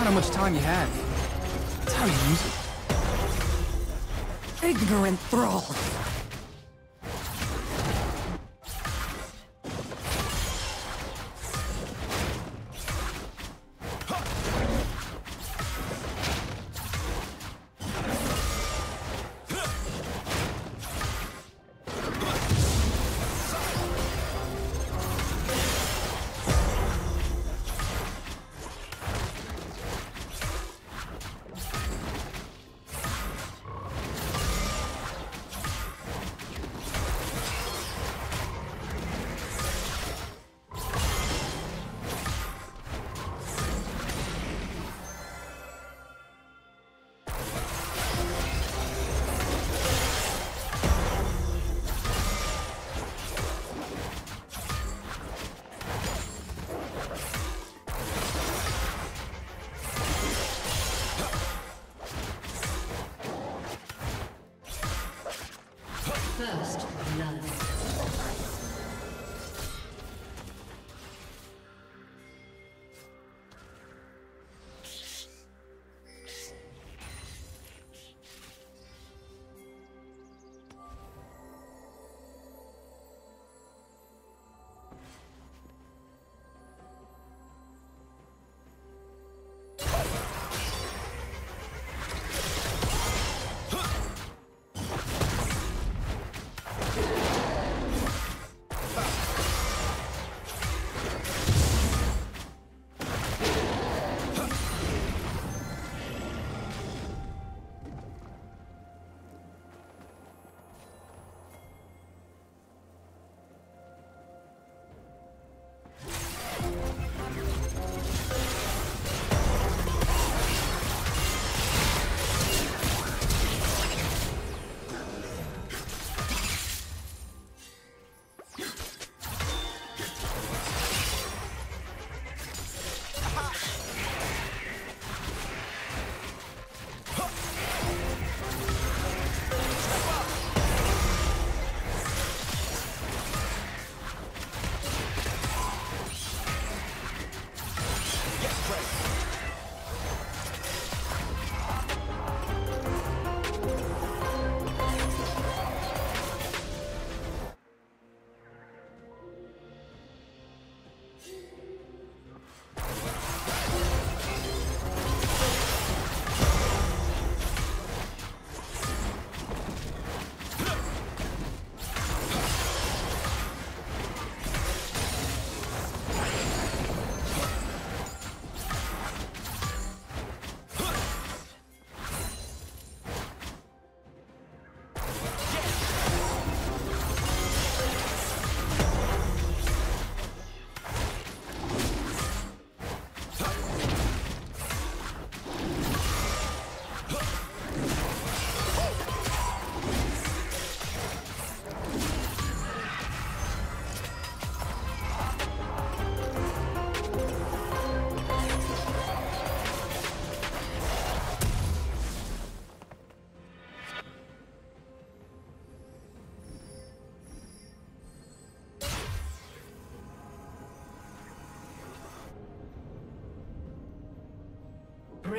not how much time you have. It's how you use it. Ignorant thrall!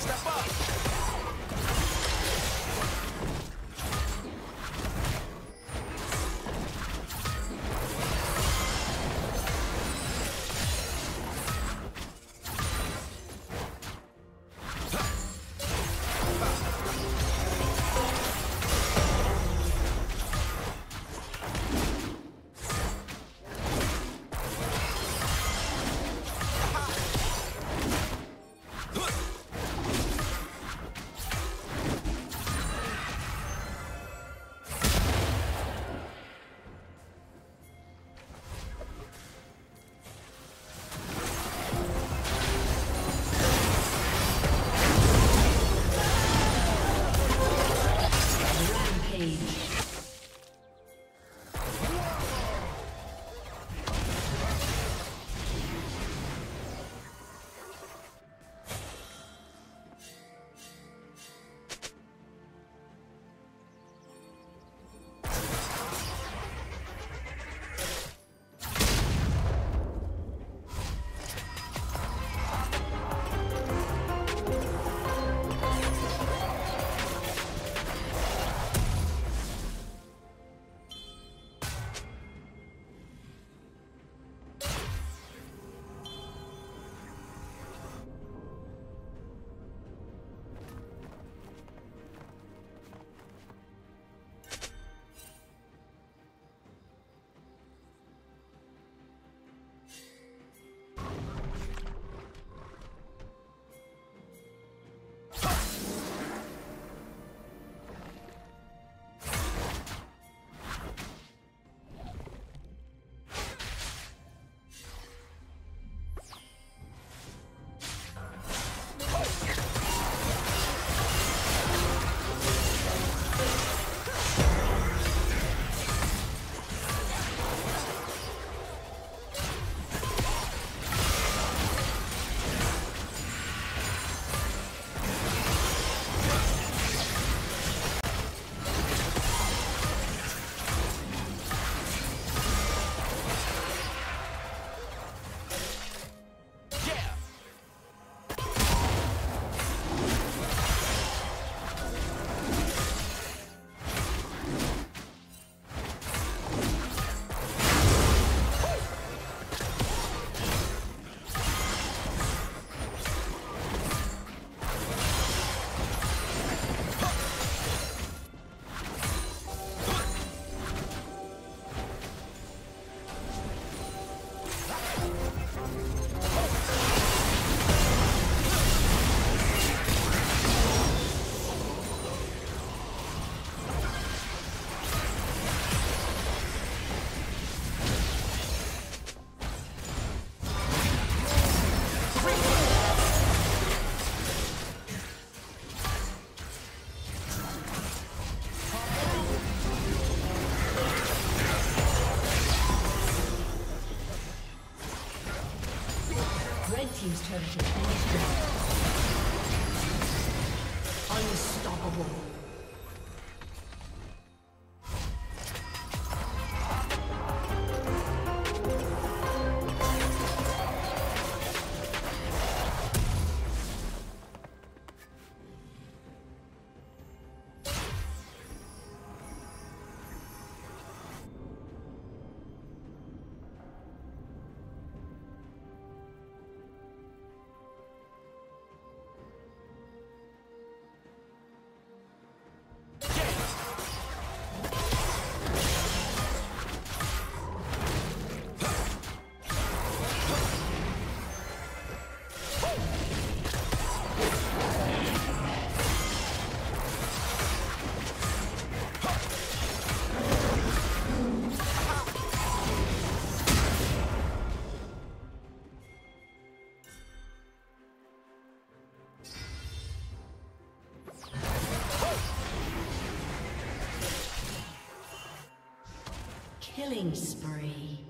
Step up. Killing spree.